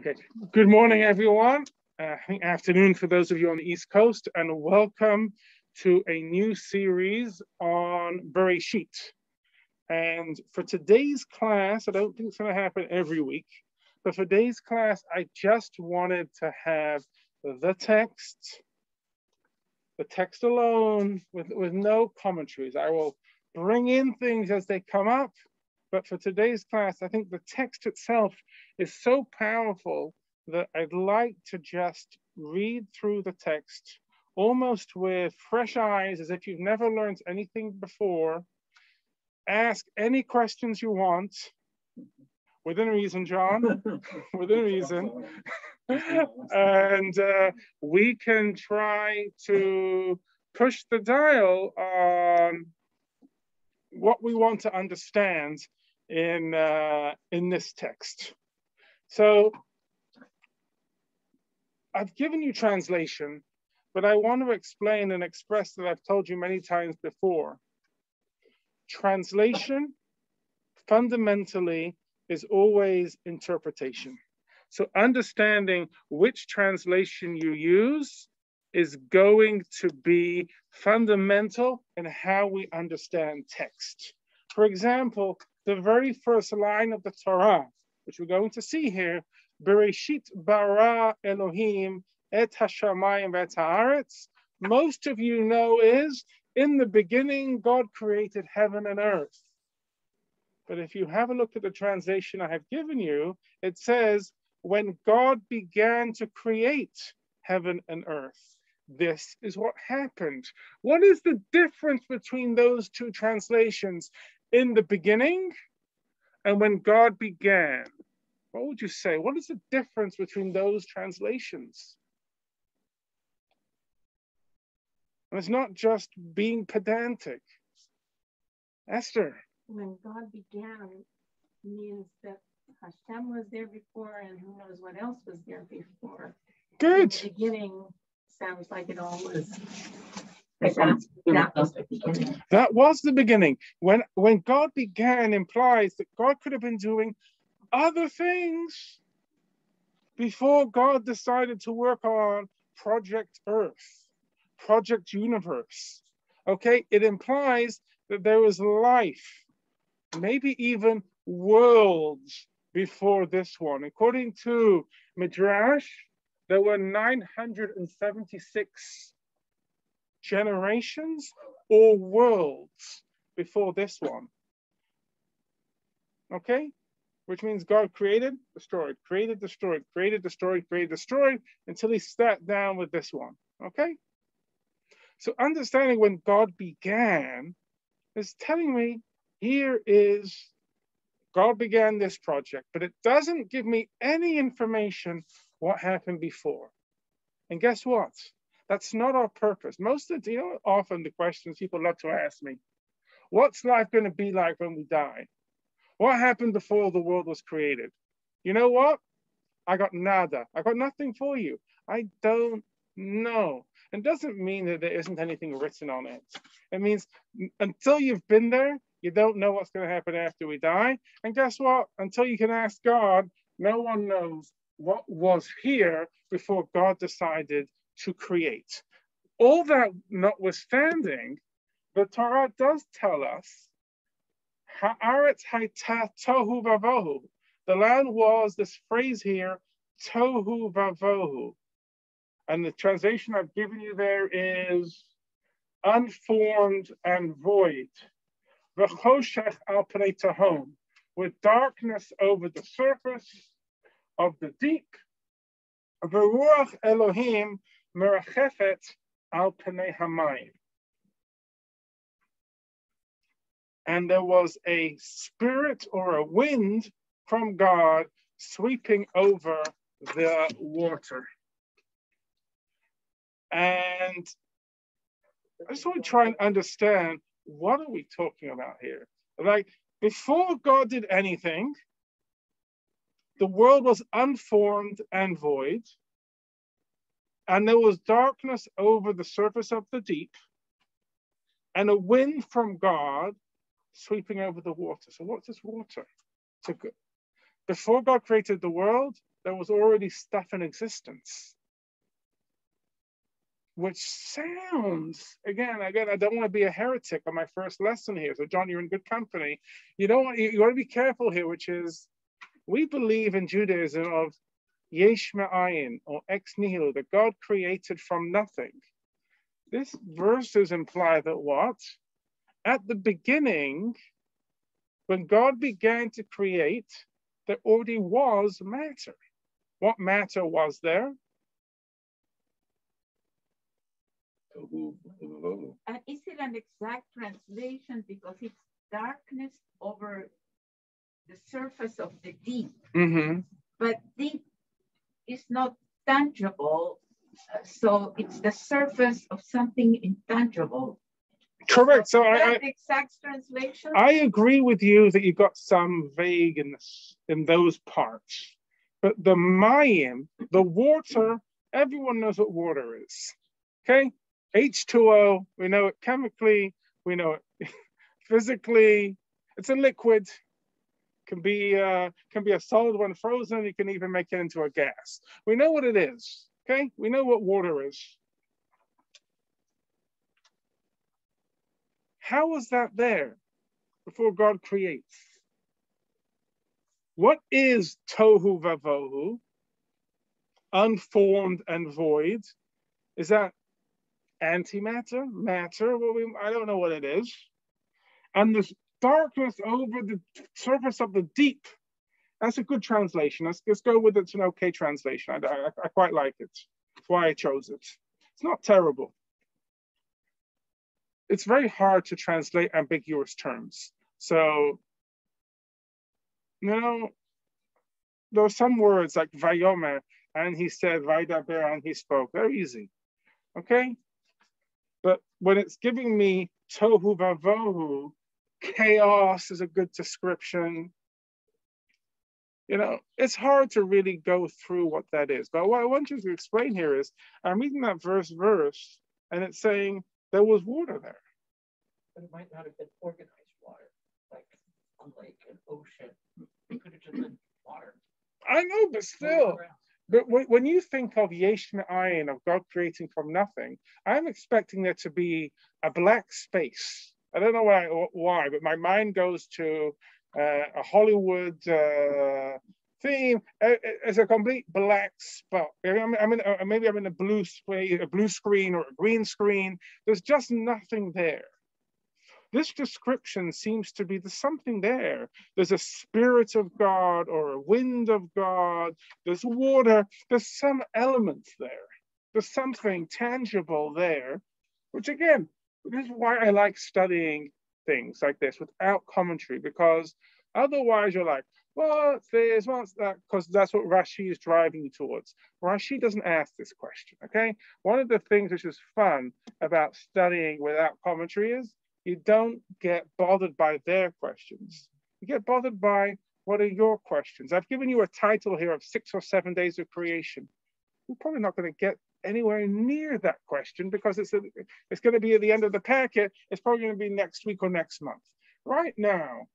Okay, good morning, everyone. Uh, afternoon for those of you on the East Coast, and welcome to a new series on Bereshit. And for today's class, I don't think it's going to happen every week, but for today's class, I just wanted to have the text, the text alone, with, with no commentaries. I will bring in things as they come up, but for today's class, I think the text itself is so powerful that I'd like to just read through the text almost with fresh eyes, as if you've never learned anything before. Ask any questions you want, within reason, John, within reason. and uh, we can try to push the dial on what we want to understand in, uh, in this text. So I've given you translation, but I want to explain and express that I've told you many times before. Translation fundamentally is always interpretation. So understanding which translation you use is going to be fundamental in how we understand text. For example, the very first line of the Torah, which we're going to see here, Bereshit bara Elohim et hashamayim et haaretz. Most of you know is, in the beginning, God created heaven and earth. But if you have a look at the translation I have given you, it says, when God began to create heaven and earth. This is what happened. What is the difference between those two translations? In the beginning and when God began. What would you say? What is the difference between those translations? And it's not just being pedantic. Esther. When God began means that Hashem was there before and who knows what else was there before. Good. The beginning sounds like it all was that, that was the beginning. That was the beginning. When when God began implies that God could have been doing other things before God decided to work on Project Earth, Project Universe. Okay, it implies that there was life, maybe even worlds before this one. According to Midrash, there were 976 generations or worlds before this one. Okay? Which means God created, destroyed, created, destroyed, created, destroyed, created, destroyed, until he sat down with this one. Okay? So understanding when God began is telling me here is God began this project, but it doesn't give me any information what happened before. And guess what? That's not our purpose. Most of you know, often the questions people love to ask me, what's life going to be like when we die? What happened before the world was created? You know what? I got nada. I got nothing for you. I don't know. It doesn't mean that there isn't anything written on it. It means until you've been there, you don't know what's going to happen after we die. And guess what? Until you can ask God, no one knows what was here before God decided to create. All that notwithstanding, the Torah does tell us, tohu vavohu. The land was this phrase here, tohu vavohu. And the translation I've given you there is unformed and void. V'choshech al tahom, with darkness over the surface of the deep. V'ruach Elohim merachefet al hamayim. And there was a spirit or a wind from God sweeping over the water. And I just want to try and understand what are we talking about here? Like before God did anything, the world was unformed and void. And there was darkness over the surface of the deep, and a wind from God sweeping over the water. So, what's this water? So, before God created the world, there was already stuff in existence. Which sounds, again, again, I don't want to be a heretic on my first lesson here. So, John, you're in good company. You don't want you, you want to be careful here, which is we believe in Judaism of yesh me'ayin or ex nihilo, that God created from nothing. This verses imply that what? At the beginning, when God began to create, there already was matter. What matter was there? And is it an exact translation because it's darkness over the surface of the deep? Mm-hmm. But deep is not tangible, uh, so it's the surface of something intangible. Correct. So Is I, exact translation? I agree with you that you got some vagueness in those parts, but the mayim, the water, everyone knows what water is. Okay, H2O, we know it chemically, we know it physically. It's a liquid. Can be uh, can be a solid when frozen. You can even make it into a gas. We know what it is. Okay, we know what water is. How was that there before God creates? What is tohu vavohu? Unformed and void. Is that antimatter, matter? Well, we, I don't know what it is. And this darkness over the surface of the deep. That's a good translation. Let's, let's go with it. It's an okay translation. I, I, I quite like it. That's why I chose it. It's not terrible it's very hard to translate ambiguous terms. So, you know, there are some words like vayomer, and he said, vaidaber, and he spoke. They're easy, okay? But when it's giving me tohu vavohu, chaos is a good description. You know, it's hard to really go through what that is. But what I want you to explain here is, I'm reading that verse verse, and it's saying, there was water there. But it might not have been organized water, like a lake, an ocean. It could have just been water. I know, but still. But when, you think of Yesh Ayin, of God creating from nothing, I'm expecting there to be a black space. I don't know why, why but my mind goes to uh, a Hollywood uh, theme. Uh, It's a complete black spot. I'm in, uh, maybe I'm in a blue, screen, a blue screen or a green screen. There's just nothing there. This description seems to be there's something there. There's a spirit of God or a wind of God. There's water. There's some elements there. There's something tangible there, which again, this is why I like studying things like this without commentary, because otherwise you're like, what's this, what's that? Because that's what Rashi is driving you towards. Rashi doesn't ask this question, okay? One of the things which is fun about studying without commentary is you don't get bothered by their questions. You get bothered by what are your questions? I've given you a title here of six or seven days of creation. You're probably not going to get anywhere near that question because it's, a, it's going to be at the end of the packet. It's probably going to be next week or next month. Right now,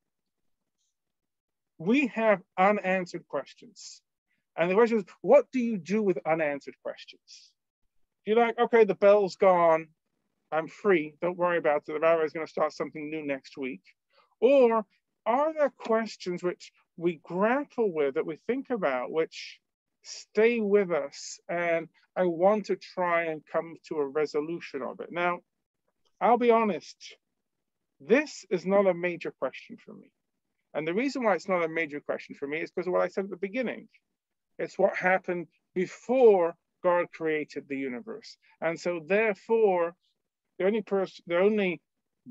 we have unanswered questions. And the question is, what do you do with unanswered questions? You're like, okay, the bell's gone. I'm free. Don't worry about it. The rabbi is going to start something new next week. Or are there questions which we grapple with, that we think about, which stay with us? And I want to try and come to a resolution of it. Now, I'll be honest, this is not a major question for me. And the reason why it's not a major question for me is because of what I said at the beginning. It's what happened before God created the universe. And so, therefore, the only person, the only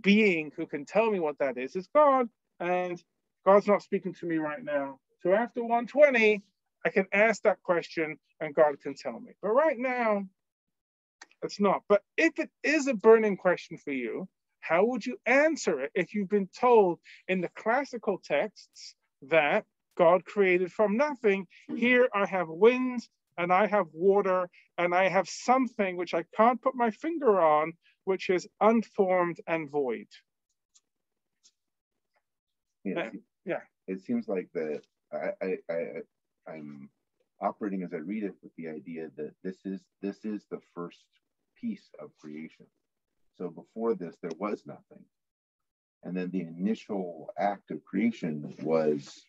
being who can tell me what that is is God. And God's not speaking to me right now. So after 120, I can ask that question and God can tell me. But right now, it's not. But if it is a burning question for you, how would you answer it if you've been told in the classical texts that God created from nothing? Here I have wind and I have water and I have something which I can't put my finger on, which is unformed and void. Yeah, Uh, yeah. It seems like that I, I, I, I'm operating as I read it with the idea that this is this is the first piece of creation. So before this, there was nothing, and then the initial act of creation was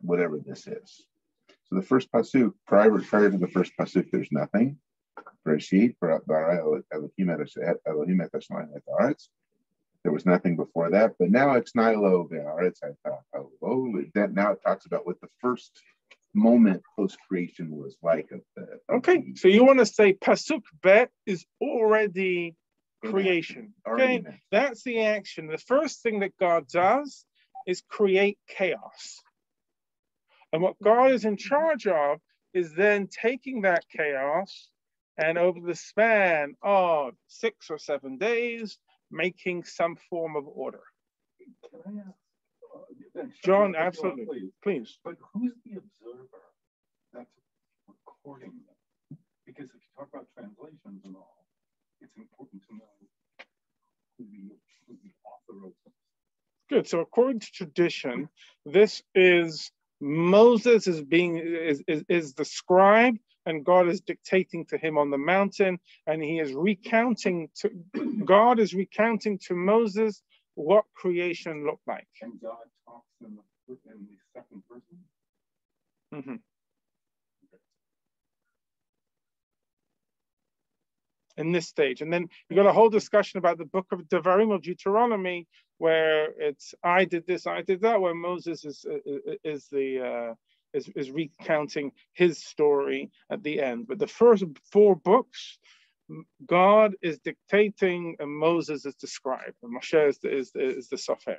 whatever this is. So the first pasuk prior prior to the first pasuk, there's nothing. There was nothing before that, but now it's Nilo Now it talks about what the first moment post creation was like. The, okay, so you want to say pasuk bet is already creation. Okay, that's the action. The first thing that God does is create chaos. And what God is in charge of is then taking that chaos and over the span of six or seven days, making some form of order. Uh, John, absolutely. Please. please. But who's the observer that's recording them? Because if you talk about translations and all, it's important to know who the, who the author of them. Good. So according to tradition, this is Moses is being is, is, is the scribe and God is dictating to him on the mountain and he is recounting to God is recounting to Moses what creation looked like. And God talks in the, in the second person. Mm-hmm. in this stage. And then you got a whole discussion about the book of Devarim of Deuteronomy, where it's I did this, I did that, where Moses is is the uh, is, is recounting his story at the end. But the first four books, God is dictating, and Moses is described, and Moshe is the, is, is the Sofer.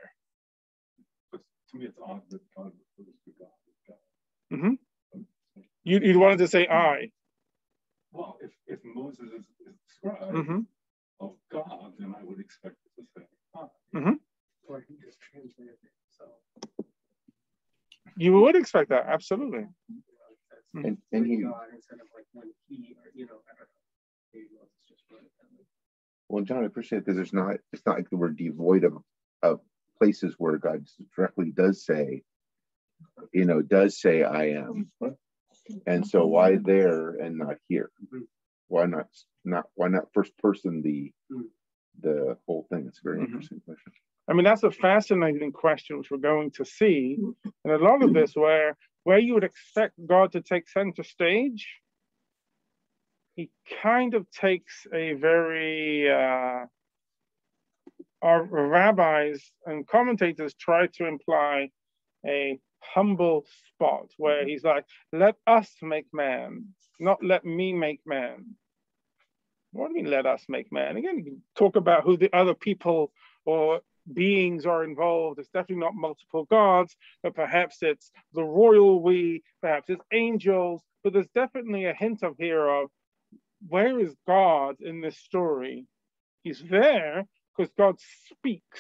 But to me, it's odd that God refers to God as God. Mm-hmm. You, you wanted to say I. Well, if, if Moses is, is described mm-hmm. of God, then I would expect it to say I. Mm-hmm. Or he just translated it himself. You would expect that, absolutely. And, and he, well, John, I appreciate it because there's not, it's not like we're devoid of, of places where God directly does say, you know, does say I am. And so why there and not here? Why not not why not first person the the whole thing? It's a very mm-hmm. interesting question. I mean, that's a fascinating question, which we're going to see. And a lot of this, where where you would expect God to take center stage, he kind of takes a very uh, our rabbis and commentators try to imply a humble spot where he's like, let us make man, not let me make man. What do you mean, let us make man? Again, talk about who the other people or beings are involved. It's definitely not multiple gods, but perhaps it's the royal we, perhaps it's angels, but there's definitely a hint of here of where is God in this story? He's there because God speaks.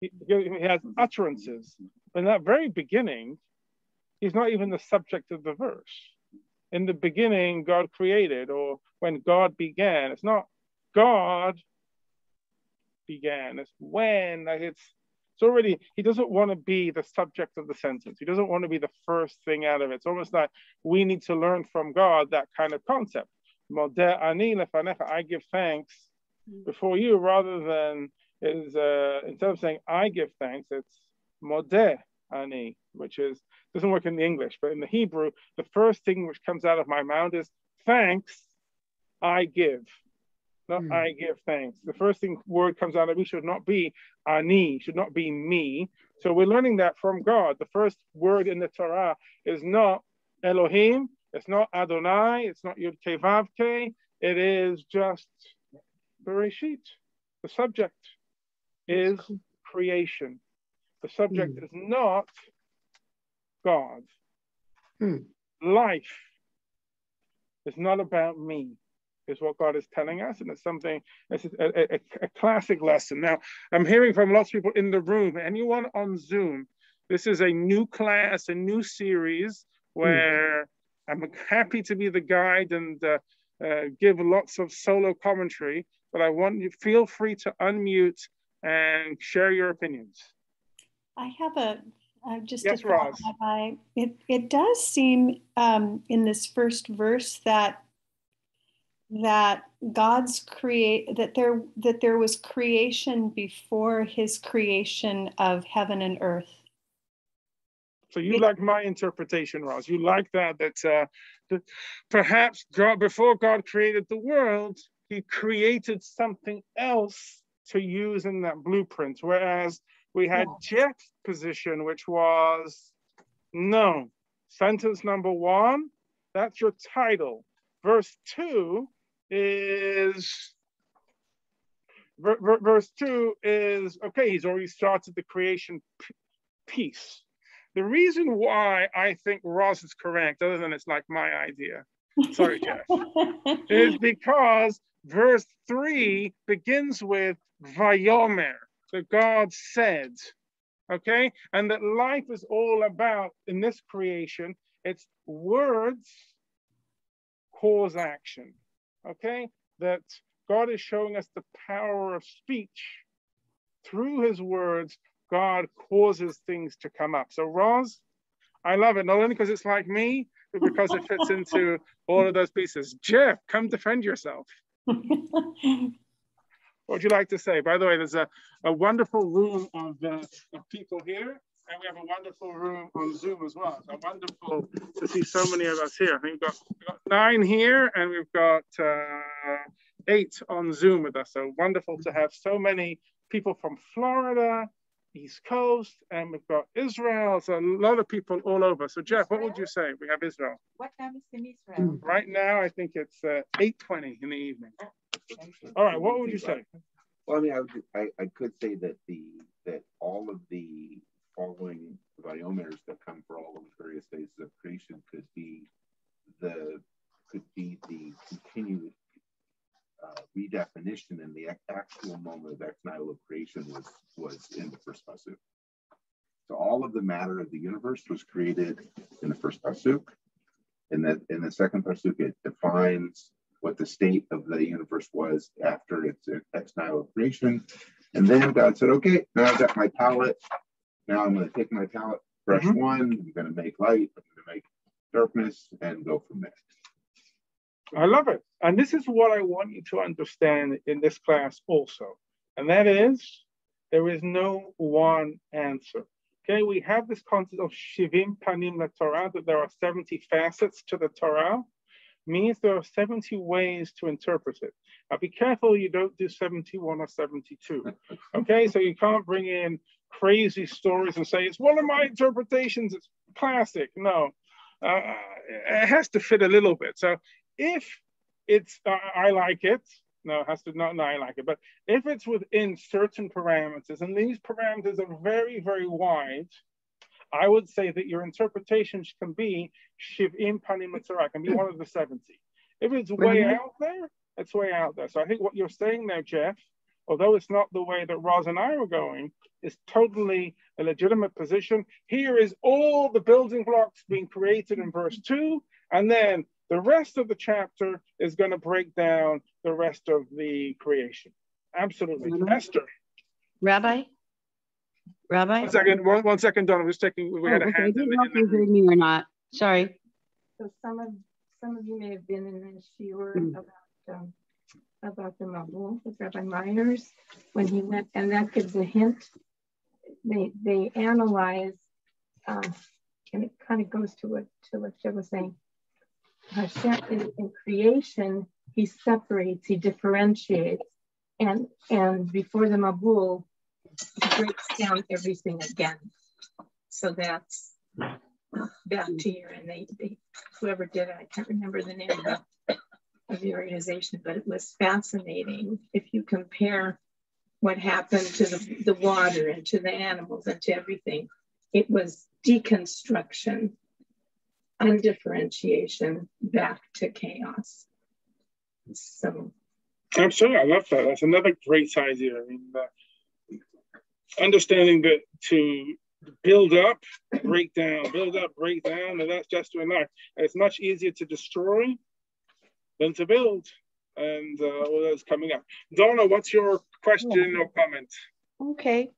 He, he has utterances. In that very beginning, he's not even the subject of the verse. In the beginning, God created, or when God began. It's not God began. It's when like it's it's already he doesn't want to be the subject of the sentence. He doesn't want to be the first thing out of it. It's almost like we need to learn from God that kind of concept. I give thanks before you rather than is uh, instead of saying I give thanks, it's modeh ani, which is doesn't work in the English, but in the Hebrew, the first thing which comes out of my mouth is thanks I give not mm. I give thanks. The first thing word comes out of me should not be ani, should not be me. So we're learning that from God. The first word in the Torah is not Elohim, it's not Adonai, it's not Yud Ke it is just Bereshit. The subject is creation. The subject mm. is not God. Mm. Life is not about me is what God is telling us, and it's something. It's a, a, a, classic lesson. Now, I'm hearing from lots of people in the room. Anyone on Zoom? This is a new class, a new series where mm. I'm happy to be the guide and uh, uh, give lots of solo commentary. But I want you feel free to unmute and share your opinions. I have a uh, just yes, Roz. I, it, it does seem um, in this first verse that that God's create that there that there was creation before his creation of heaven and earth. So you like my interpretation, Roz. You like that that, uh, that perhaps God before God created the world, he created something else to use in that blueprint. Whereas we had Jeff's position, which was no. Sentence number one, that's your title. Verse two is verse two is okay. He's already started the creation piece. The reason why I think Roz is correct, other than it's like my idea, sorry, Jeff, is because verse three begins with Vayomer, that God said, okay? And that life is all about, in this creation, it's words cause action, okay? That God is showing us the power of speech. Through his words, God causes things to come up. So, Roz, I love it, not only because it's like me, but because it fits into all of those pieces. Jeff, come defend yourself. What would you like to say? By the way, there's a, a wonderful room of, uh, of people here, and we have a wonderful room on Zoom as well. So wonderful to see so many of us here. I think we've got, we've got nine here, and we've got uh, eight on Zoom with us. So wonderful to have so many people from Florida, East Coast, and we've got Israel. So a lot of people all over. So Jeff, what would you say? We have Israel. What time is in Israel? Right now, I think it's uh, 8.20 in the evening. All right, what would you say? Well, I mean, I, would, I, I could say that the that all of the following the vayomers that come for all of the various phases of creation could be the could be the continued uh, redefinition in the actual moment of ex nihilo creation was was in the first pasuk. So all of the matter of the universe was created in the first pasuk. In that in the second pasuk, it defines what the state of the universe was after its ex nihilo creation. And then God said, okay, now I've got my palette. Now I'm going to take my palette, brush mm-hmm. one, I'm going to make light, I'm going to make darkness, and go from there. I love it. And this is what I want you to understand in this class also. And that is, there is no one answer. Okay, we have this concept of Shivim Panim la Torah, that there are 70 facets to the Torah means there are 70 ways to interpret it. Now be careful you don't do 71 or 72. Okay, so you can't bring in crazy stories and say it's one of my interpretations, it's classic. No, uh, it has to fit a little bit. So if it's, uh, I like it, no, it has to not, no, I like it, but if it's within certain parameters, and these parameters are very, very wide, I would say that your interpretations can be Shivim Panim Mitzvah, can be one of the 70. If it's way out there, it's way out there. So I think what you're saying there, Jeff, although it's not the way that Roz and I were going, is totally a legitimate position. Here is all the building blocks being created in verse two, and then the rest of the chapter is going to break down the rest of the creation. Absolutely. Esther. Rabbi? Rabbi? One second, one, one second, Don. I'm just taking, we had oh, a okay. hand. I didn't know if you heard me or not. Sorry. So some of some of you may have been in this shiur mm. about um, about the Mabul with Rabbi Myers when he went, and that gives a hint. They they analyze, uh, and it kind of goes to what to what Jeff was saying. Hashem in, in creation, he separates, he differentiates, and and before the Mabul, he breaks down everything again. So that's back to you. And they, they whoever did it, I can't remember the name of the organization, but it was fascinating. If you compare what happened to the, the water and to the animals and to everything, it was deconstruction, undifferentiation back to chaos. So Absolutely, I love that. That's another great idea. I mean, uh, understanding that to build up, break down, build up, break down, and that's just. And it's much easier to destroy than to build. And uh, all those coming up. Donna, what's your question or comment? Okay.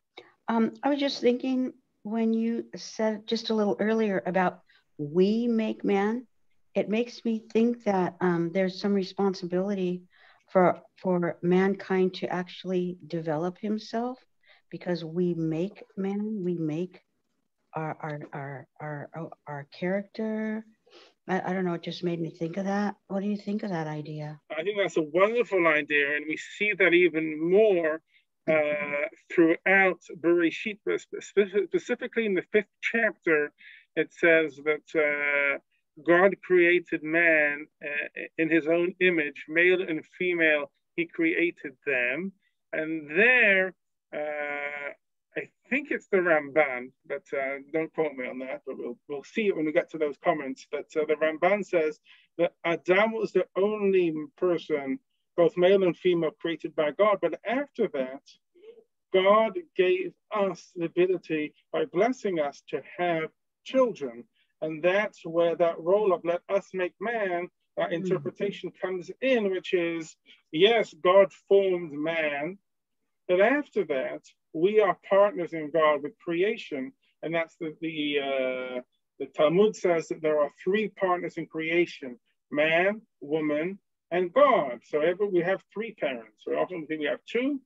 Um, I was just thinking when you said just a little earlier about we make man, it makes me think that um, there's some responsibility for for mankind to actually develop himself because we make man, we make our our our our, our character. I, I don't know, it just made me think of that. What do you think of that idea? I think that's a wonderful idea, and we see that even more uh, throughout Bereshit, specifically in the fifth chapter. It says that uh, God created man uh, in his own image, male and female, he created them. And there, uh, I think it's the Ramban, but uh, don't quote me on that, but we'll, we'll see it when we get to those comments. But uh, the Ramban says that Adam was the only person, both male and female, created by God. But after that, God gave us the ability by blessing us to have children. And that's where that role of let us make man, that mm-hmm. interpretation comes in, which is yes, God formed man, but after that, we are partners in God with creation. And that's the, the, uh, the Talmud says that there are three partners in creation man, woman, and God. So ever we have three parents. We often think we have two,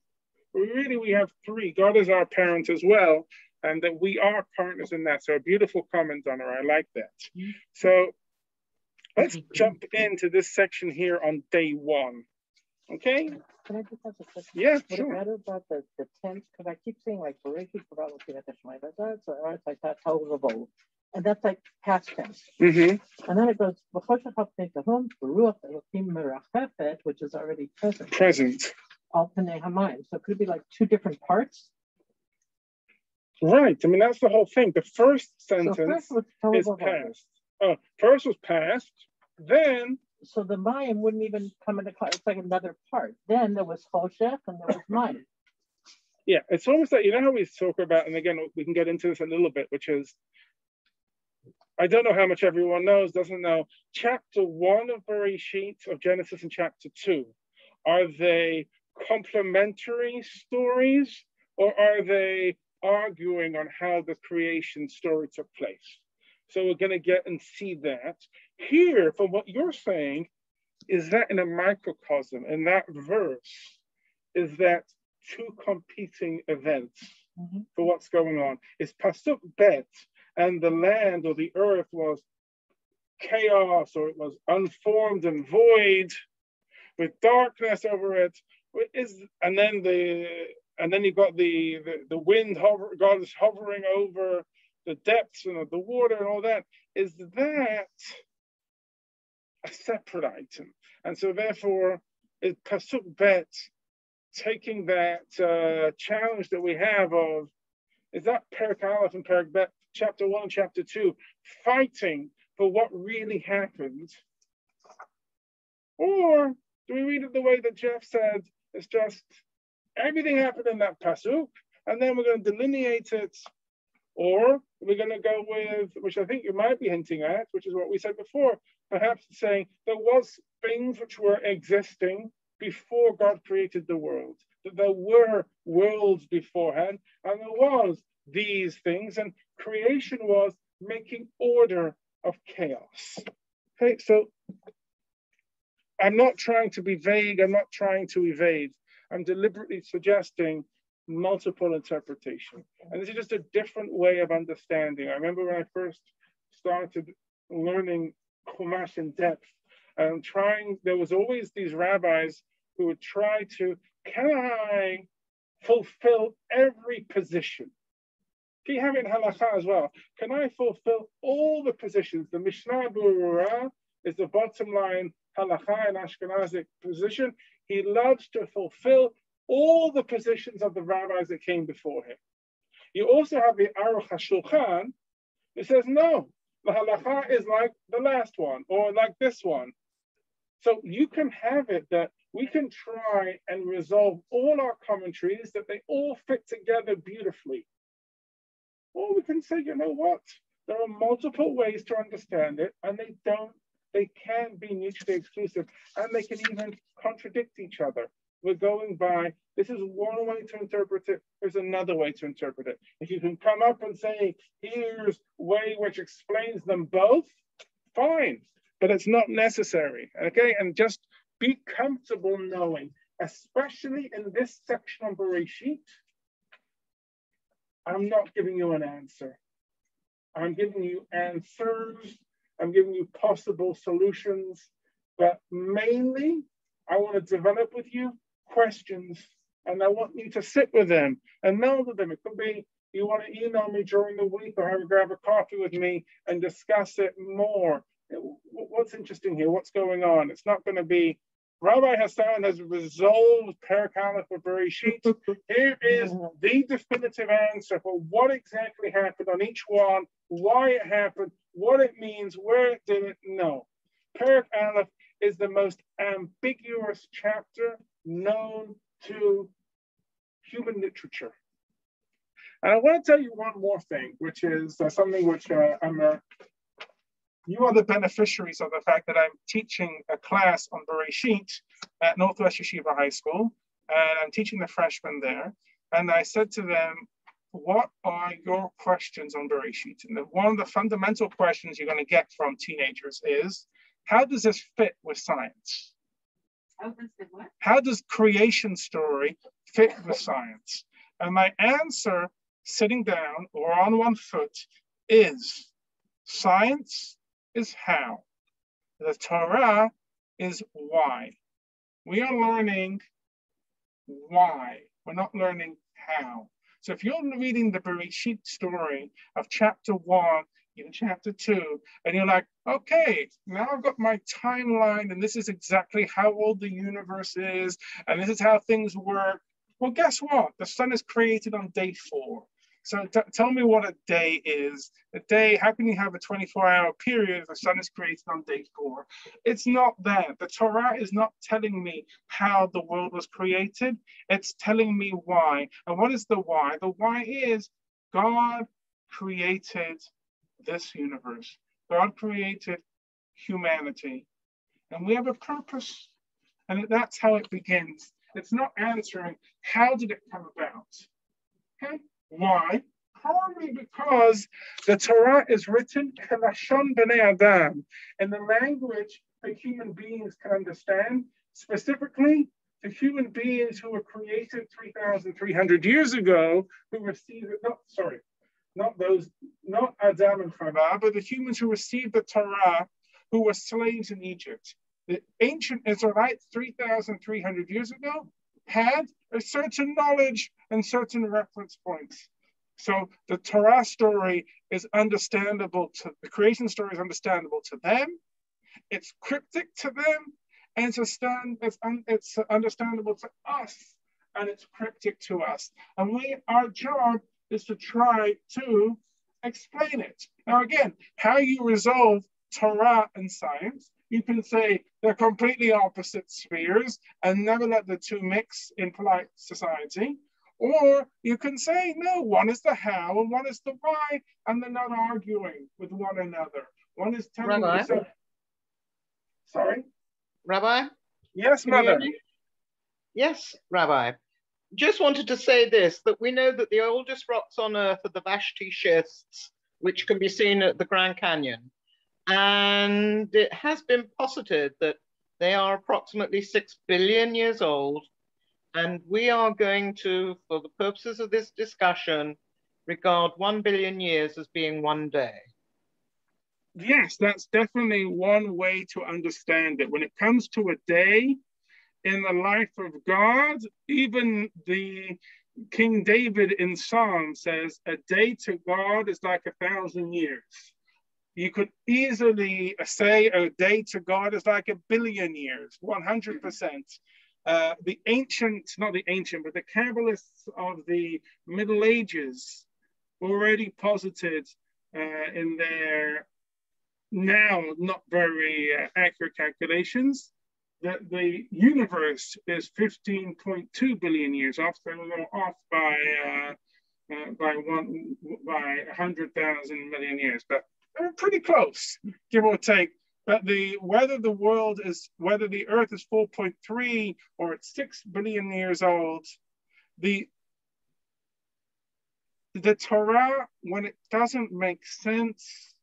but really we have three. God is our parent as well and that we are partners in that. So a beautiful comment, Donna. I like that. So let's jump into this section here on day one. Okay. Can I just ask a question? Yeah, Would sure. it matter about the, the tense? Because I keep saying like Bereshit Kabbalah so it's like that Tohu and that's like past tense. Mm-hmm. And then it goes which is already present. Present. Al So it could be like two different parts. Right. I mean, that's the whole thing. The first sentence so first is past. Oh, first was past. Then. So the Mayim wouldn't even come into class. It's like another part. Then there was Choshech and there was Mayim. Yeah, it's almost like, you know how we talk about, and again, we can get into this a little bit, which is, I don't know how much everyone knows, doesn't know. Chapter one of Bereshit, of Genesis, and chapter two, are they complementary stories or are they arguing on how the creation story took place. So we're going to get and see that. Here, from what you're saying, is that in a microcosm, in that verse, is that two competing events mm-hmm. for what's going on. Is Pasuk Bet and the land or the earth was chaos or it was unformed and void with darkness over it. Is and then the and then you've got the, the, the wind hover, God is hovering over the depths and the water and all that. Is that a separate item? And so therefore, is Pasuk Bet taking that uh, challenge that we have of, is that Perek Aleph and Perek Bet, chapter one and chapter two, fighting for what really happened? Or do we read it the way that Jeff said, it's just everything happened in that pasuk, and then we're going to delineate it, or we're going to go with, which I think you might be hinting at, which is what we said before, perhaps saying there was things which were existing before God created the world, that there were worlds beforehand, and there was these things, and creation was making order of chaos. Okay, so I'm not trying to be vague, I'm not trying to evade. I'm deliberately suggesting multiple interpretation. And this is just a different way of understanding. I remember when I first started learning Chumash in depth, and trying, there was always these rabbis who would try to, can I fulfill every position? Can you have it in halacha as well? Can I fulfill all the positions? The Mishnah Berurah is the bottom line halacha and Ashkenazic position. He loves to fulfill all the positions of the rabbis that came before him. You also have the Aruch HaShulchan, who says, no, the halacha is like the last one, or like this one. So you can have it that we can try and resolve all our commentaries, that they all fit together beautifully. Or we can say, you know what? There are multiple ways to understand it, and they don't they can be mutually exclusive and they can even contradict each other. We're going by, this is one way to interpret it, there's another way to interpret it. If you can come up and say, here's way which explains them both, fine. but it's not necessary. Okay, and just be comfortable knowing, especially in this section on Bereshit, I'm not giving you an answer. I'm giving you answers. I'm giving you possible solutions, but mainly I want to develop with you questions and I want you to sit with them and meld with them. It could be you want to email me during the week or have a grab a coffee with me and discuss it more. What's interesting here? What's going on? It's not going to be Rabbi Hassan has resolved Perek Aleph of Bereshit. Here is the definitive answer for what exactly happened on each one, why it happened, what it means, where it didn't. No. Perek Aleph is the most ambiguous chapter known to human literature. And I want to tell you one more thing, which is uh, something which uh, I'm a you are the beneficiaries of the fact that I'm teaching a class on Bereshit at Northwest Yeshiva High School, and I'm teaching the freshmen there. And I said to them, what are your questions on Bereshit? And the, one of the fundamental questions you're going to get from teenagers is, how does this fit with science? How does creation story fit with science? And my answer, sitting down or on one foot, is science is how. The Torah is why. We are learning why. We're not learning how. So if you're reading the Bereshit story of chapter one, even chapter two, and you're like, okay, now I've got my timeline, and this is exactly how old the universe is, and this is how things work. Well, guess what? The sun is created on day four. So t- tell me what a day is. A day, how can you have a 24 hour period if the sun is created on day four? It's not that. The Torah is not telling me how the world was created, it's telling me why. And what is the why? The why is God created this universe, God created humanity, and we have a purpose. And that's how it begins. It's not answering how did it come about? Okay? Why? Probably because the Torah is written in the language that human beings can understand, specifically the human beings who were created 3,300 years ago, who received it, not, sorry, not those, not Adam and Chava, but the humans who received the Torah, who were slaves in Egypt. The ancient Israelites 3,300 years ago had a certain knowledge and certain reference points. So the Torah story is understandable to the creation story is understandable to them. It's cryptic to them, and it's, stand, it's, un, it's understandable to us, and it's cryptic to us. And we, our job is to try to explain it. Now, again, how you resolve Torah and science you can say they're completely opposite spheres and never let the two mix in polite society. Or you can say, no, one is the how and one is the why, and they're not arguing with one another. One is telling Rabbi? you, sorry? Rabbi? Yes, mother. Yes, Rabbi. Just wanted to say this that we know that the oldest rocks on Earth are the Vishnu schists, which can be seen at the Grand Canyon. And it has been posited that they are approximately 6 billion years old. And we are going to, for the purposes of this discussion, regard 1 billion years as being one day. Yes, that's definitely one way to understand it. When it comes to a day in the life of God, even the King David in Psalm says, a day to God is like a thousand years. You could easily say a day to God is like a billion years, 100%. Uh, the ancient, not the ancient, but the Kabbalists of the Middle Ages already posited uh, in their now not very uh, accurate calculations that the universe is 15.2 billion years off, so we're a little off by uh, uh, by one by 100,000 million years, but they're pretty close, give or take. But the whether the world is whether the Earth is 4.3 or it's six billion years old, the the Torah when it doesn't make sense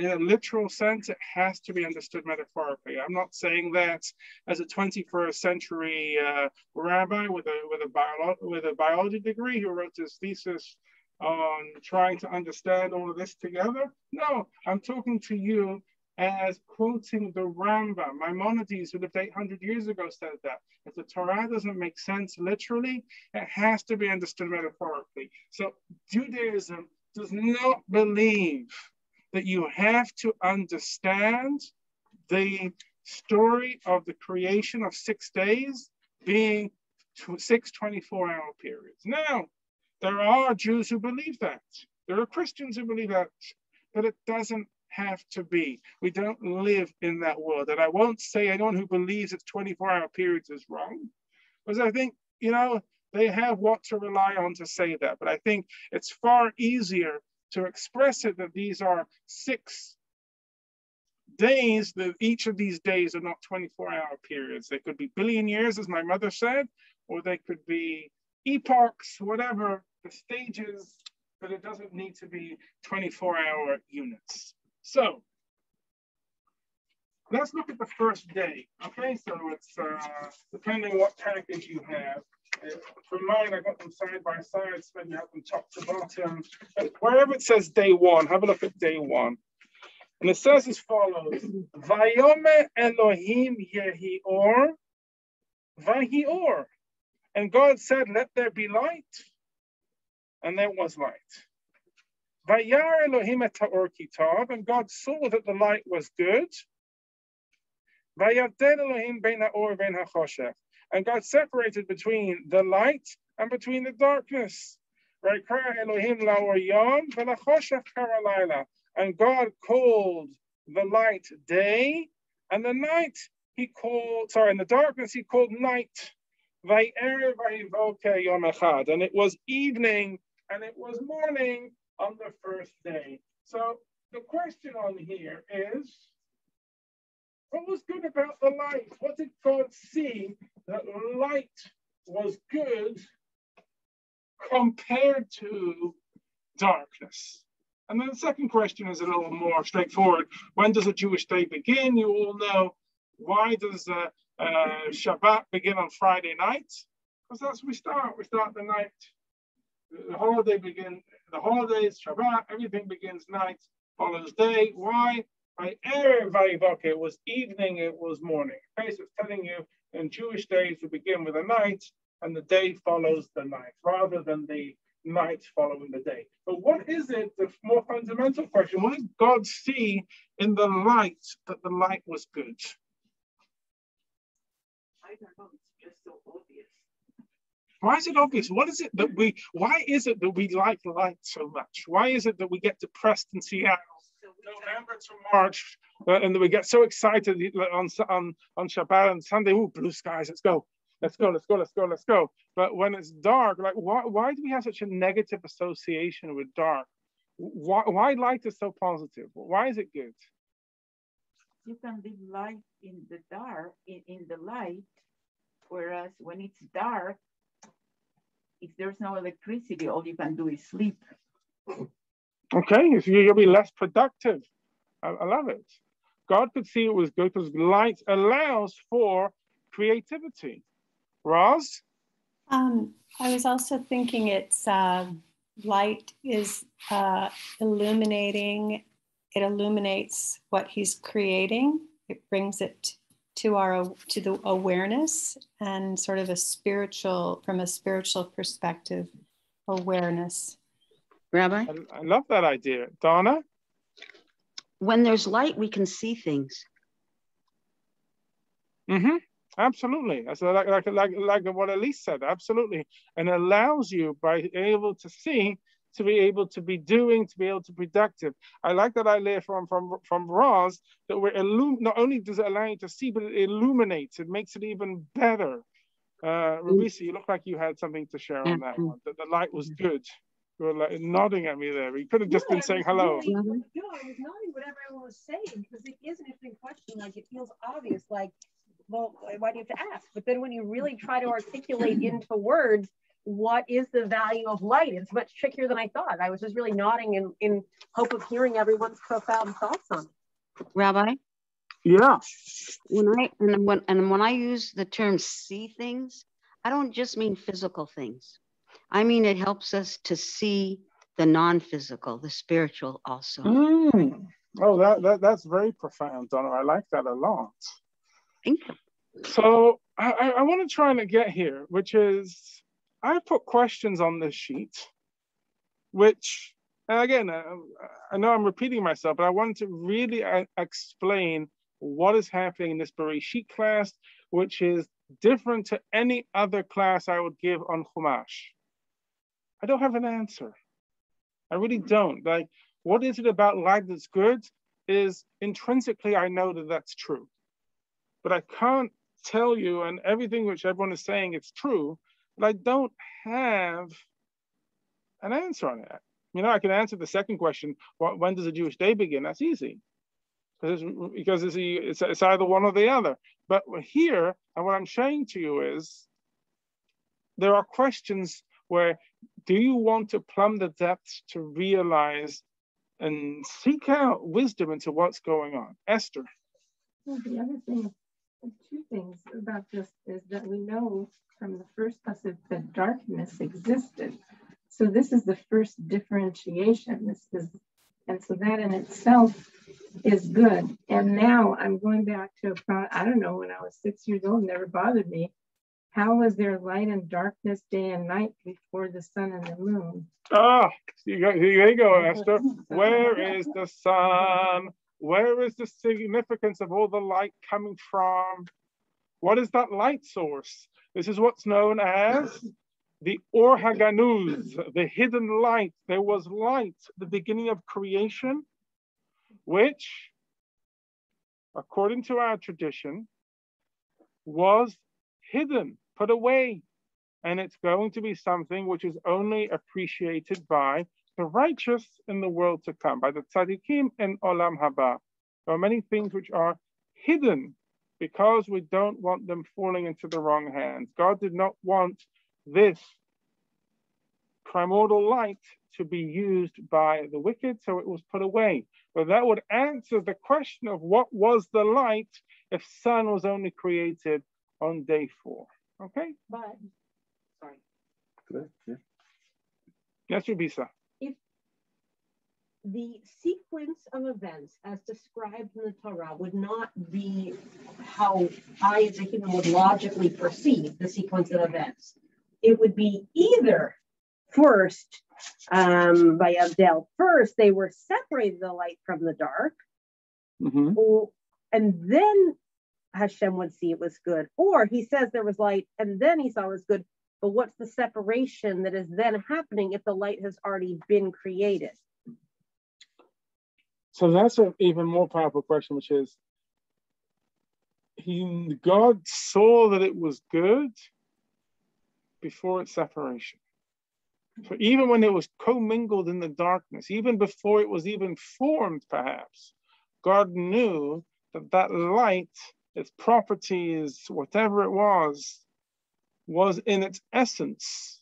in a literal sense, it has to be understood metaphorically. I'm not saying that as a 21st century uh, rabbi with a with a bio, with a biology degree who wrote his thesis on trying to understand all of this together. No, I'm talking to you as quoting the Rambam. Maimonides, who lived 800 years ago, said that. If the Torah doesn't make sense literally, it has to be understood metaphorically. So Judaism does not believe that you have to understand the story of the creation of six days being six 24 hour periods. Now, there are Jews who believe that. There are Christians who believe that, but it doesn't have to be. We don't live in that world. And I won't say anyone who believes it's 24 hour periods is wrong, because I think, you know, they have what to rely on to say that. But I think it's far easier to express it that these are six days, that each of these days are not 24 hour periods. They could be billion years, as my mother said, or they could be epochs, whatever the stages, but it doesn't need to be 24 hour units. So let's look at the first day. Okay, so it's uh, depending what package you have. For mine, I got them side by side, so you have them top to bottom. Wherever it says day one, have a look at day one. And it says as follows, Vayome Elohim Yehi Or, Vahi Or. And God said, let there be light. And there was light. Vayar Elohim et ki tov, and God saw that the light was good. Vayavdel Elohim ben ha'or ben and God separated between the light and between the darkness. Right? Elohim and God called the light day, and the night he called, sorry, in the darkness he called night. And it was evening and it was morning on the first day. So the question on here is, what was good about the light? What did God see that light was good compared to darkness? And then the second question is a little more straightforward. When does a Jewish day begin? You all know why does uh, uh, Shabbat begin on Friday night? Because that's where we start. We start the night. The holiday begin. The holidays, Shabbat, everything begins night, follows day. Why? By Erev It was evening, it was morning. It's telling you in Jewish days we begin with a night and the day follows the night rather than the night following the day. But what is it, the more fundamental question, what did God see in the light that the light was good? I don't know, it's just so obvious. Why is it obvious? What is it that we, why is it that we like light so much? Why is it that we get depressed and see Seattle November to March, uh, and we get so excited on on on Shabbat and Sunday. Oh, blue skies! Let's go! Let's go! Let's go! Let's go! Let's go! But when it's dark, like why why do we have such a negative association with dark? Why why light is so positive? Why is it good? You can be light in the dark in, in the light, whereas when it's dark, if there's no electricity, all you can do is sleep. Okay, you'll be less productive. I, I love it. God could see it was good because light allows for creativity. Roz? Um, I was also thinking it's uh, light is uh, illuminating, it illuminates what he's creating. It brings it to our to the awareness and sort of a spiritual from a spiritual perspective awareness Rabbi? I, I love that idea. Donna? When there's light, we can see things. Mm-hmm. Absolutely. That's like, like, like, like what Elise said. Absolutely. And allows you by able to see to be able to be doing, to be able to be productive. I like that idea from from from Roz that we're illum- not only does it allow you to see, but it illuminates. It makes it even better. Uh, Rabisa, you look like you had something to share on that one. That the light was good. You were like nodding at me there. You could have just no, been saying hello. Really, mm-hmm. no, I was nodding whatever everyone was saying because it is an interesting question. Like it feels obvious. Like, well, why do you have to ask? But then when you really try to articulate into words what is the value of light? It's much trickier than I thought. I was just really nodding in, in hope of hearing everyone's profound thoughts on it. Rabbi, Yeah. when I and when and when I use the term see things, I don't just mean physical things. I mean it helps us to see the non-physical, the spiritual also. Mm. Oh, that, that that's very profound, Donna. I like that a lot. Thank you. So I, I, I want to try and get here, which is I put questions on this sheet, which, and again, uh, I know I'm repeating myself, but I wanted to really uh, explain what is happening in this Bereshit class, which is different to any other class I would give on Chumash. I don't have an answer. I really don't. Like, what is it about light that's good? Is intrinsically, I know that that's true. But I can't tell you, and everything which everyone is saying it's true, but I don't have an answer on it. You know, I can answer the second question: wh- When does a Jewish day begin? That's easy, because it's, because it's, it's, it's either one or the other. But here, and what I'm showing to you is, there are questions where do you want to plumb the depths to realize and seek out wisdom into what's going on? Esther. Well, the other thing, two things about this is that we know from the first passage that darkness existed. So this is the first differentiation. This is, and so that in itself is good. And now I'm going back to a about, I don't know, when I was six years old, never bothered me. How was there light and darkness day and night before the sun and the moon? Ah, you go, here you go, Esther. Where is the sun? Where is the significance of all the light coming from? What is that light source? This is what's known as the Or Haganuz, the hidden light. There was light at the beginning of creation, which, according to our tradition, was hidden, put away. And it's going to be something which is only appreciated by the righteous in the world to come, by the tzaddikim in Olam Haba. There are many things which are hidden because we don't want them falling into the wrong hands. God did not want this primordial light to be used by the wicked, so it was put away. But that would answer the question of what was the light if sun was only created on day four. Okay? But, sorry, Yeah. Yes, Rubisa. If the sequence of events as described in the Torah would not be how I, as a human, would logically perceive the sequence of events. It would be either first, um, Vayavdel, first they were separated the light from the dark, Mhm. or, and then Hashem would see it was good. Or he says there was light and then he saw it was good. But what's the separation that is then happening if the light has already been created? So that's an even more powerful question, which is he God saw that it was good before its separation. So even when it was commingled in the darkness, even before it was even formed, perhaps, God knew that that light, its properties, whatever it was, was in its essence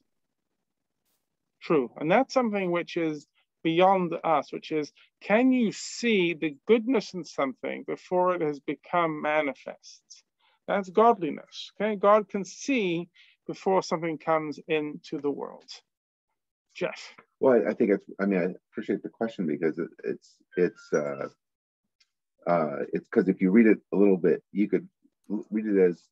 true. And that's something which is beyond us, which is can you see the goodness in something before it has become manifest? That's godliness. Okay, God can see before something comes into the world. Jeff. Well, I, think it's. I mean, I appreciate the question because it, it's it's uh, uh, it's because if you read it a little bit, you could read it as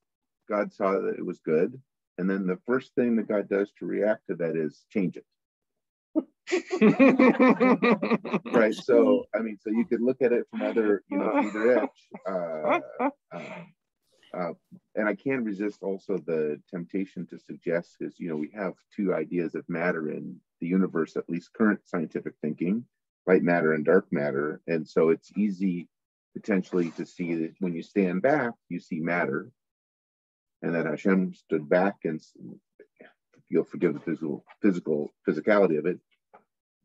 God saw that it was good, and then the first thing that God does to react to that is change it. Right. So I mean, so you could look at it from other, you know either edge. Uh, uh, uh, and I can't resist also the temptation to suggest is, you know, we have two ideas of matter in the universe, at least current scientific thinking, light matter and dark matter. And so it's easy potentially to see that when you stand back, you see matter. And that Hashem stood back and you'll forgive the physical, physical physicality of it,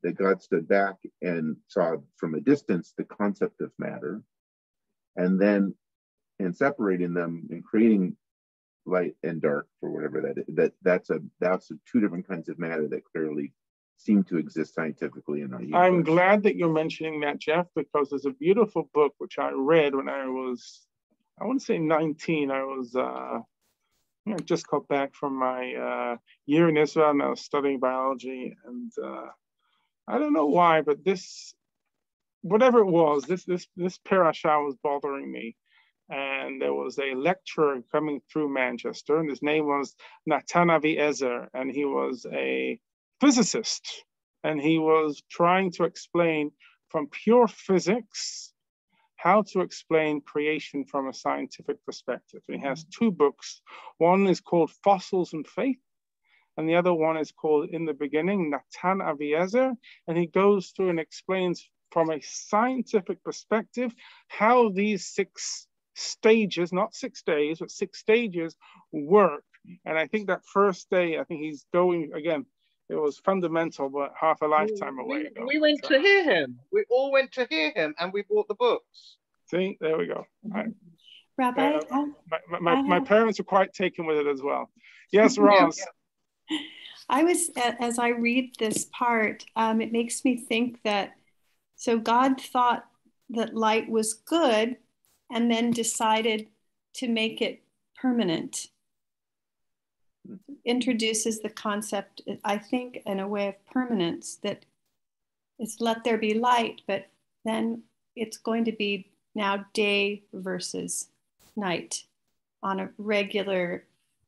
that God stood back and saw from a distance the concept of matter. And then in separating them and creating light and dark for whatever that is. That that's a that's a two different kinds of matter that clearly seem to exist scientifically in our universe. I'm glad that you're mentioning that, Jeff, because there's a beautiful book which I read when I was, I want to say 19. I was uh, I just got back from my uh, year in Israel and I was studying biology. And uh, I don't know why, but this, whatever it was, this this this parasha was bothering me. And there was a lecturer coming through Manchester, and his name was Natan Aviezer, and he was a physicist. And he was trying to explain from pure physics how to explain creation from a scientific perspective. He has two books. One is called Fossils and Faith, and the other one is called In the Beginning, Natan Aviezer. And he goes through and explains from a scientific perspective how these six stages, not six days, but six stages work. And I think that first day, I think he's going again, it was fundamental, but half a lifetime we, away ago. We went to hear him. We all went to hear him, and we bought the books. See, there we go. I, Rabbi, uh, I- my, my, my, I my have- parents were quite taken with it as well. Yes, Roz. I was, as I read this part, um, it makes me think that, so God thought that light was good and then decided to make it permanent. Introduces the concept, I think, in a way of permanence that it's let there be light, but then it's going to be now day versus night on a regular,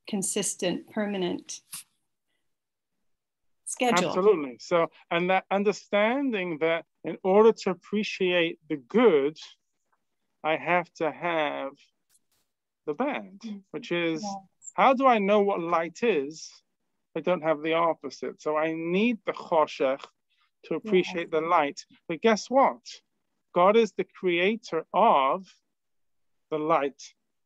consistent, permanent schedule. Absolutely. So, and that understanding that in order to appreciate the good, I have to have the bad, mm. which is how do I know what light is? I don't have the opposite. So I need the choshech to appreciate the light. But guess what? God is the creator of the light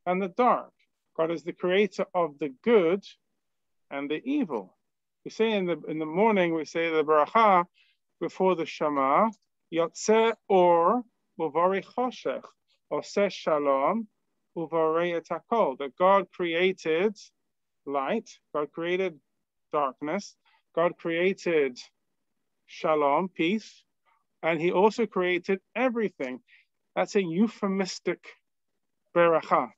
and the dark. God is the creator of the good and the evil. We say in the in the morning, we say the bracha before the Shema, Yotzer Or Uvoreh Choshech, Oseh Shalom, that God created light, God created darkness, God created shalom, peace, and he also created everything. That's a euphemistic beracha.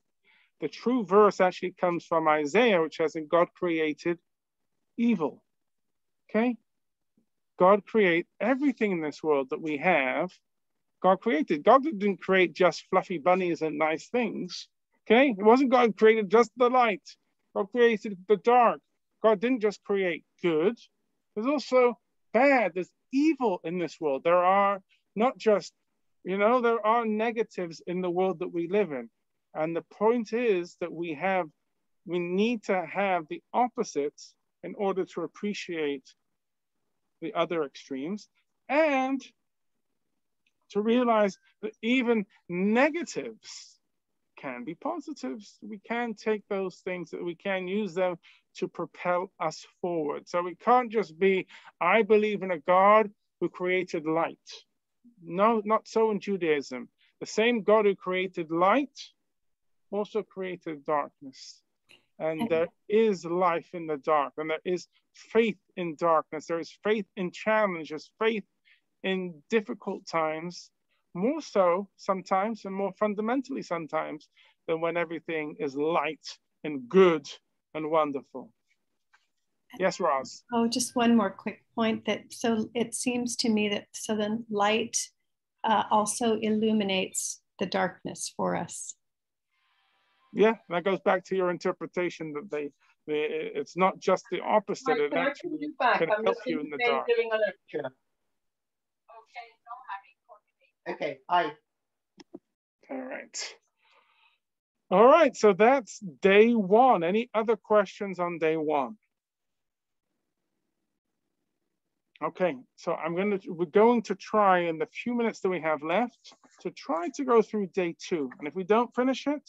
The true verse actually comes from Isaiah, which says, God created evil. Okay? God create everything in this world that we have. God created. God didn't create just fluffy bunnies and nice things. Okay? It wasn't God created just the light. God created the dark. God didn't just create good. There's also bad. There's evil in this world. There are not just, you know, there are negatives in the world that we live in. And the point is that we have, we need to have the opposites in order to appreciate the other extremes and to realize that even negatives can be positives. We can take those things that we can use them to propel us forward. So we can't just be, I believe in a God who created light. No, not so in Judaism. The same God who created light also created darkness. And there is life in the dark, and there is faith in darkness. There is faith in challenges, faith in difficult times, more so sometimes and more fundamentally sometimes than when everything is light and good and wonderful. Yes, Roz. Oh, just one more quick point that so it seems to me that so then light uh, also illuminates the darkness for us. Yeah, that goes back to your interpretation that they, they it's not just the opposite. Right, it actually call you back? can help you in to the Dave dark. Okay, bye. All right. All right, so that's day one. Any other questions on day one? Okay, so I'm going to, we're going to try in the few minutes that we have left to try to go through day two. And if we don't finish it,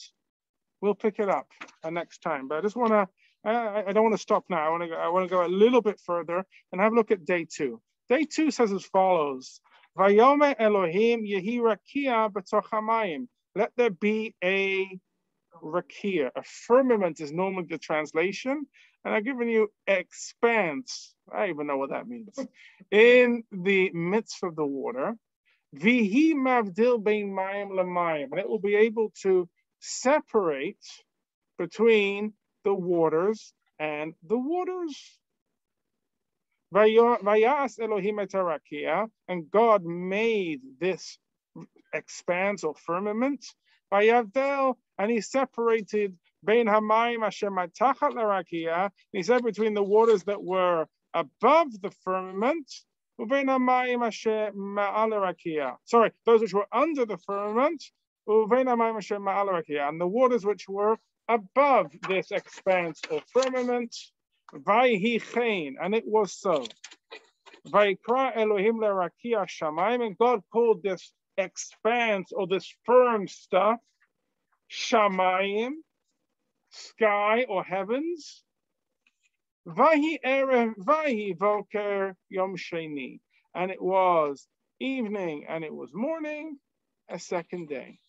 we'll pick it up next time. But I just want to, I, I don't want to stop now. I want to go, I want to go a little bit further and have a look at day two. Day two says as follows, Vayome Elohim yehi rakia b'toch hamayim. Let there be a rakia. A firmament is normally the translation, and I've given you expanse. I even know what that means. In the midst of the water, vihi mavdil bein mayim lamayim, and it will be able to separate between the waters and the waters. Vayas Elohim et and God made this expanse or firmament. Vayavdel, and he separated Bein Hamayim Hashem Tachat Larakia. He said between the waters that were above the firmament, Uvein Hamayim Hashem Ma'al Sorry, those which were under the firmament, Uvein Hamayim Hashem Ma'al and the waters which were above this expanse or firmament. And it was so. Elohim and God called this expanse or this firm stuff shamayim, sky or heavens. Yom and it was evening and it was morning, a second day.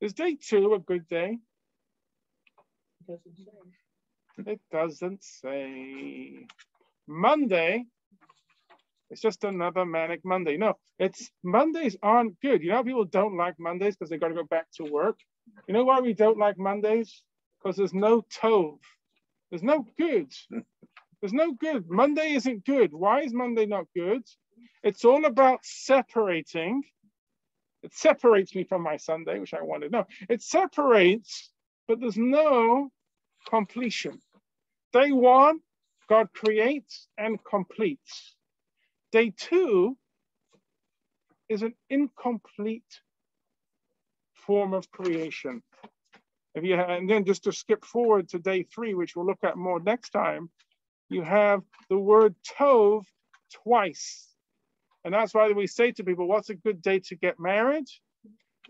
Is day two a good day? Doesn't say. It doesn't say. Monday, it's just another manic Monday. No, it's Mondays aren't good. You know, people don't like Mondays because they've got to go back to work. You know why we don't like Mondays? Because there's no tove. There's no good. There's no good. Monday isn't good. Why is Monday not good? It's all about separating. It separates me from my Sunday, which I want to know. It separates, but there's no completion. Day one, God creates and completes. Day two is an incomplete form of creation. If you have, and then just to skip forward to day three, which we'll look at more next time, you have the word tov twice. And that's why we say to people, what's a good day to get married?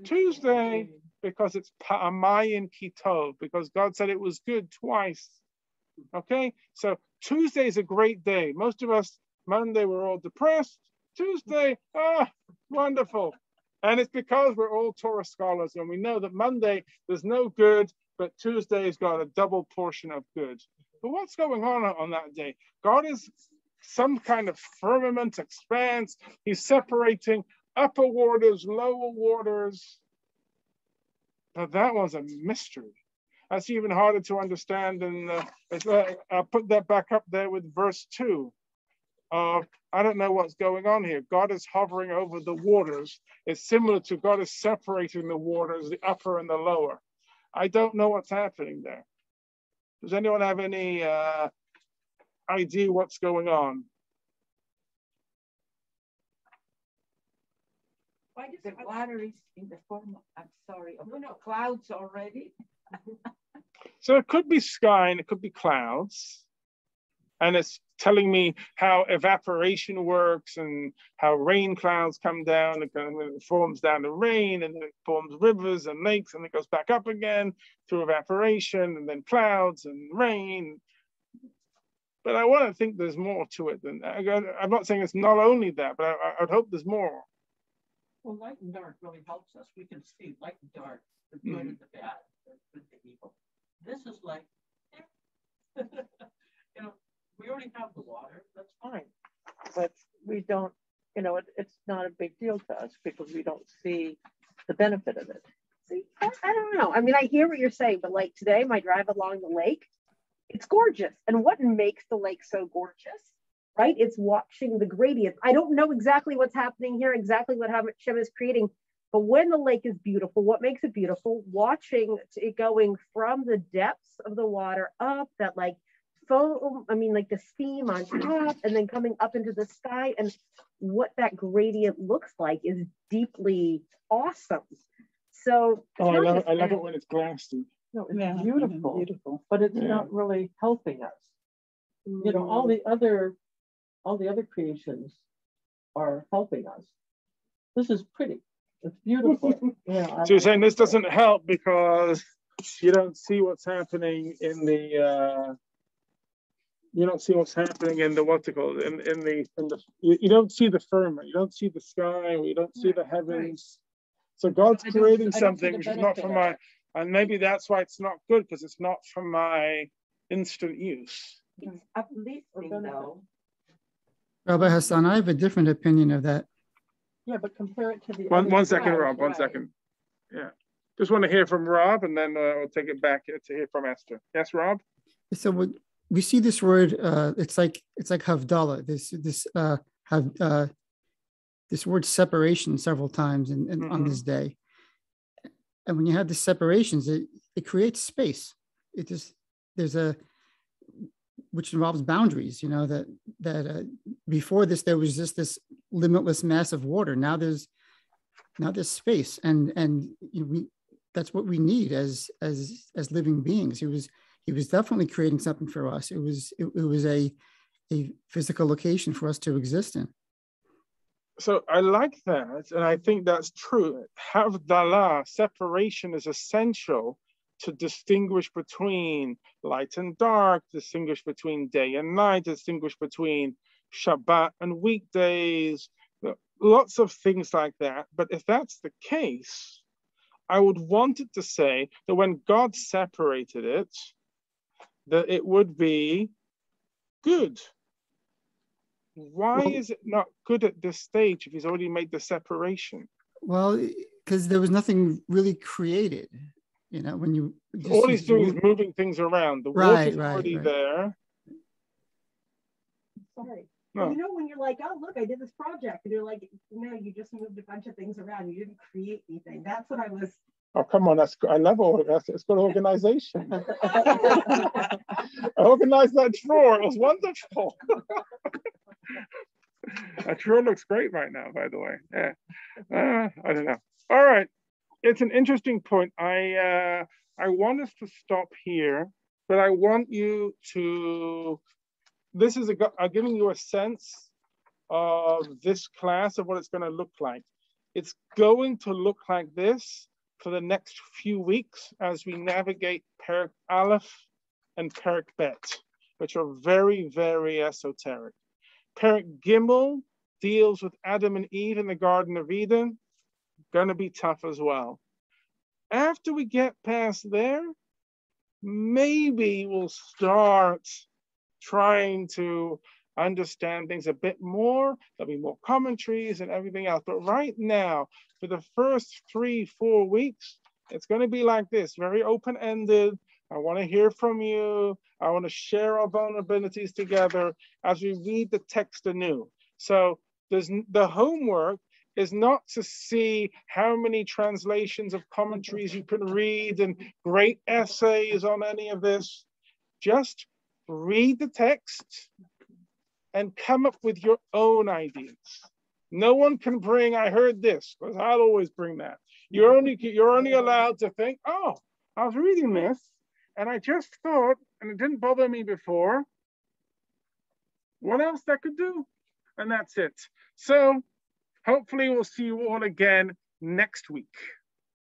Tuesday because it's Pa'amayim Ki Tov, because God said it was good twice. Okay, so Tuesday is a great day. Most of us, Monday, we're all depressed. Tuesday, ah, wonderful. And it's because we're all Torah scholars and we know that Monday there's no good, but Tuesday's got a double portion of good. But what's going on on that day? God is some kind of firmament expanse. He's separating upper waters, lower waters. Now that was a mystery. That's even harder to understand. And uh, I'll put that back up there with verse two. Uh, I don't know what's going on here. God is hovering over the waters. It's similar to God is separating the waters, the upper and the lower. I don't know what's happening there. Does anyone have any uh, idea what's going on? Why does the water is in the form of, I'm sorry, of no, no, clouds already? so it could be sky and it could be clouds. And it's telling me how evaporation works and how rain clouds come down and it forms down the rain and then it forms rivers and lakes and it goes back up again through evaporation and then clouds and rain. But I want to think there's more to it than I'm not saying it's not only that, but I, I'd hope there's more. Well, light and dark really helps us. We can see light and dark, the good mm-hmm. and the bad, the good and evil. This is like, you know, we already have the water. That's fine, but we don't. You know, it, it's not a big deal to us because we don't see the benefit of it. See, I, I don't know. I mean, I hear what you're saying, but like today, my drive along the lake, it's gorgeous. And what makes the lake so gorgeous right? It's watching the gradient. I don't know exactly what's happening here, exactly what Hashem is creating, but when the lake is beautiful, what makes it beautiful? Watching it going from the depths of the water up, that like foam, I mean, like the steam on top, and then coming up into the sky. And what that gradient looks like is deeply awesome. So, oh, I love, it, I love it when it's glassy. No, it's yeah, beautiful, beautiful, but it's yeah. not really helping us. You know, all mm. the other all the other creations are helping us. This is pretty. It's beautiful. yeah. So you're saying this doesn't help because you don't see what's happening in the uh, you don't see what's happening in the what's it called in, in the in the you, you don't see the firmament, you don't see the sky, you don't see the heavens. So God's I creating I don't see something which is not benefit for my, and maybe that's why it's not good because it's not for my instant use. It's uplifting though. Rabbi Hassan, I have a different opinion of that. Yeah, but compare it to the. One, one second, Rob, one right. second. Yeah. Just want to hear from Rob and then uh, we'll take it back to hear from Esther. Yes, Rob? So we, we see this word, uh, it's like, it's like Havdalah, this, this, uh, have, uh, this word separation several times in, in, on this day. And when you have the separations, it, it creates space. It just, there's a, which involves boundaries, you know, that, that, uh, before this, there was just this limitless mass of water. Now there's, now there's space and, and you know, we, that's what we need as, as, as living beings. He was, he was definitely creating something for us. It was, it, it was a, a physical location for us to exist in. So I like that, and I think that's true. Havdalah, separation is essential to distinguish between light and dark, distinguish between day and night, distinguish between Shabbat and weekdays, uh, lots of things like that. But if that's the case, I would want it to say that when God separated it, that it would be good. Why Well- is it not good at this stage if he's already made the separation? Well, because there was nothing really created, you know, when you. just- All he's doing is moving things around. The Right, water's right, already right. there. Sorry. No. You know, when you're like, oh, look, I did this project, and you're like, no, you just moved a bunch of things around. You didn't create anything. That's what I was. Oh, come on, that's I love all that's it's called organization. I organized that drawer. It was wonderful. that drawer looks great right now, by the way. Yeah. Uh, I don't know. All right. It's an interesting point. I uh, I want us to stop here, but I want you to. This is a, I'm giving you a sense of this class of what it's going to look like. It's going to look like this for the next few weeks as we navigate Perek Aleph and Perek Bet, which are very, very esoteric. Perek Gimel deals with Adam and Eve in the Garden of Eden, gonna be tough as well. After we get past there, maybe we'll start trying to understand things a bit more. There'll be more commentaries and everything else. But right now, for the first three, four weeks, it's going to be like this very open ended. I want to hear from you. I want to share our vulnerabilities together as we read the text anew. So there's the homework is not to see how many translations of commentaries you can read and great essays on any of this. Just read the text and come up with your own ideas. No one can bring, I heard this, because I'll always bring that. You're only you're only allowed to think, oh, I was reading this and I just thought, and it didn't bother me before. What else that could do? And that's it. So hopefully we'll see you all again next week.